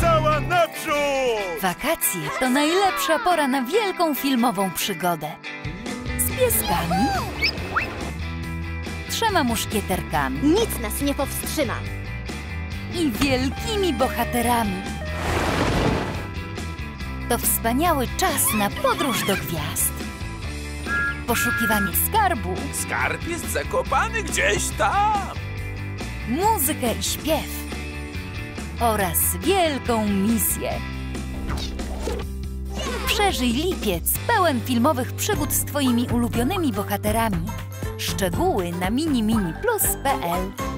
Cała naprzód! Wakacje to najlepsza pora na wielką filmową przygodę. Z pieskami, trzema muszkieterkami Nic nas nie powstrzyma. i wielkimi bohaterami. To wspaniały czas na podróż do gwiazd. Poszukiwanie skarbu, Skarb jest zakopany gdzieś tam! Muzykę i śpiew oraz wielką misję. Przeżyj lipiec pełen filmowych przygód z Twoimi ulubionymi bohaterami. Szczegóły na mini-mini plus.pl